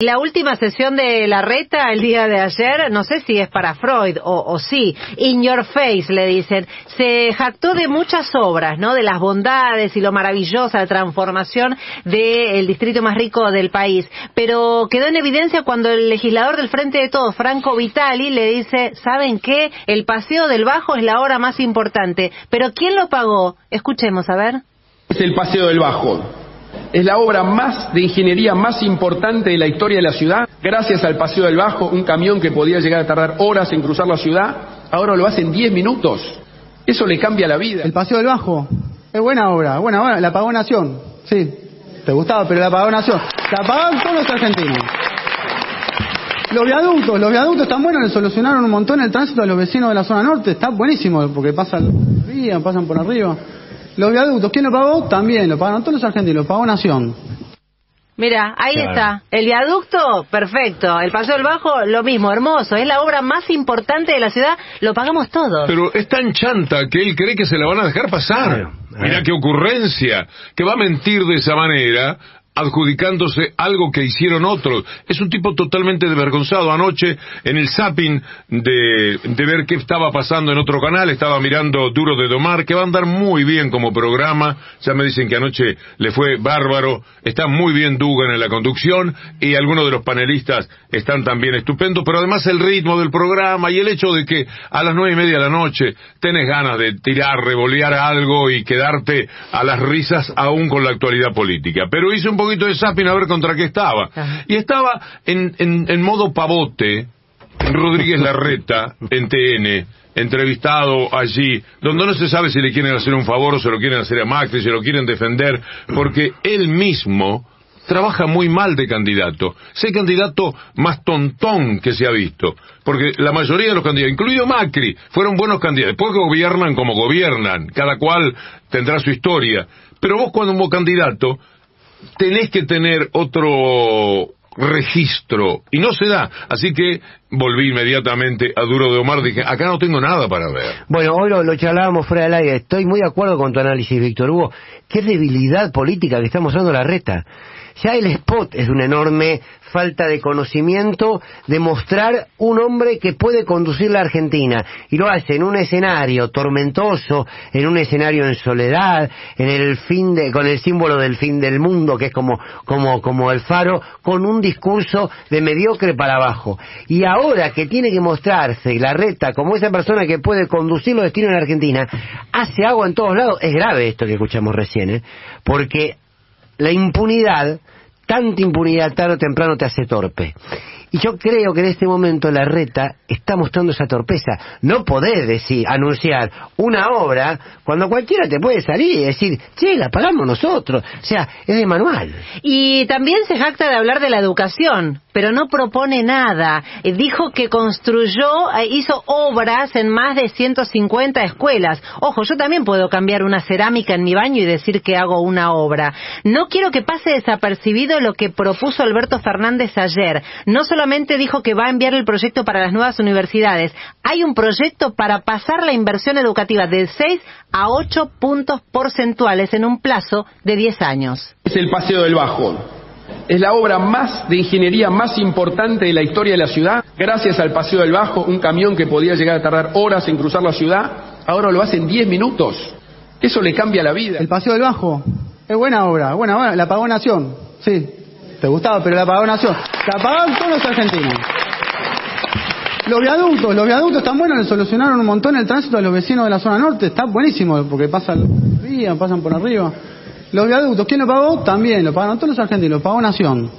La última sesión de la reta el día de ayer, no sé si es para Freud o, o sí, in your face le dicen, se jactó de muchas obras, ¿no? De las bondades y lo maravillosa transformación del distrito más rico del país. Pero quedó en evidencia cuando el legislador del Frente de Todos, Franco Vitali, le dice, ¿saben qué? El Paseo del Bajo es la obra más importante. Pero ¿quién lo pagó? Escuchemos, a ver. Es el Paseo del Bajo es la obra más de ingeniería más importante de la historia de la ciudad. Gracias al Paseo del Bajo, un camión que podía llegar a tardar horas en cruzar la ciudad, ahora lo hace en 10 minutos. Eso le cambia la vida. El Paseo del Bajo, es buena obra, buena obra, la pagó Nación, sí. Te gustaba, pero la pagó Nación. La pagaron todos los argentinos. Los viaductos, los viaductos están buenos, le solucionaron un montón el tránsito a los vecinos de la zona norte, está buenísimo, porque pasan por pasan por arriba. Los viaductos, ¿quién lo pagó? También lo pagaron todos los argentinos, lo pagó Nación. Mira, ahí está. El viaducto, perfecto. El Paseo del Bajo, lo mismo, hermoso. Es la obra más importante de la ciudad. Lo pagamos todos. Pero es tan chanta que él cree que se la van a dejar pasar. Mira qué ocurrencia. Que va a mentir de esa manera adjudicándose algo que hicieron otros. Es un tipo totalmente desvergonzado. Anoche, en el zapping de, de, ver qué estaba pasando en otro canal, estaba mirando Duro de Domar, que va a andar muy bien como programa. Ya me dicen que anoche le fue bárbaro. Está muy bien Dugan en la conducción y algunos de los panelistas están también estupendos, pero además el ritmo del programa y el hecho de que a las nueve y media de la noche tenés ganas de tirar, revolear algo y quedarte a las risas aún con la actualidad política. Pero hice un poquito de zapping a ver contra qué estaba. Y estaba en, en, modo pavote, Rodríguez Larreta, en TN, entrevistado allí, donde no se sabe si le quieren hacer un favor o se lo quieren hacer a Macri, si lo quieren defender, porque él mismo trabaja muy mal de candidato. Es el candidato más tontón que se ha visto. Porque la mayoría de los candidatos, incluido Macri, fueron buenos candidatos. Después gobiernan como gobiernan. Cada cual tendrá su historia. Pero vos cuando candidato tenés que tener otro registro y no se da. Así que volví inmediatamente a Duro de Omar, dije, acá no tengo nada para ver. Bueno, hoy lo, charlábamos fuera del aire, estoy muy de acuerdo con tu análisis, Víctor Hugo. Qué debilidad política que estamos dando la reta. Ya el spot es una enorme falta de conocimiento de mostrar un hombre que puede conducir la Argentina y lo hace en un escenario tormentoso, en un escenario en soledad, en el fin de, con el símbolo del fin del mundo que es como como como el faro, con un discurso de mediocre para abajo. Y ahora que tiene que mostrarse la reta como esa persona que puede conducir los destinos en la Argentina, hace agua en todos lados. Es grave esto que escuchamos recién, ¿eh? porque la impunidad, tanta impunidad tarde o temprano te hace torpe. Y yo creo que en este momento la reta está mostrando esa torpeza. No podés decir, anunciar una obra cuando cualquiera te puede salir y decir, che, la pagamos nosotros. O sea, es de manual. Y también se jacta de hablar de la educación, pero no propone nada. Eh, dijo que construyó, eh, hizo obras en más de 150 escuelas. Ojo, yo también puedo cambiar una cerámica en mi baño y decir que hago una obra. No quiero que pase desapercibido lo que propuso Alberto Fernández ayer. No solamente dijo que va a enviar el proyecto para las nuevas universidades, hay un proyecto para pasar la inversión educativa de 6 a 8 puntos porcentuales en un plazo de 10 años. Es el Paseo del Bajo. Es la obra más de ingeniería más importante de la historia de la ciudad. Gracias al Paseo del Bajo, un camión que podía llegar a tardar horas en cruzar la ciudad, ahora lo hace en 10 minutos. Eso le cambia la vida. El Paseo del Bajo, es buena obra, buena obra, la pagó Nación, sí. Te gustaba, pero la pagó Nación. La pagaron todos los argentinos. Los viaductos, los viaductos están buenos, le solucionaron un montón el tránsito a los vecinos de la zona norte, está buenísimo, porque pasan pasan por arriba. Los viaductos, ¿quién lo pagó? También, lo pagaron todos los argentinos, lo pagó Nación.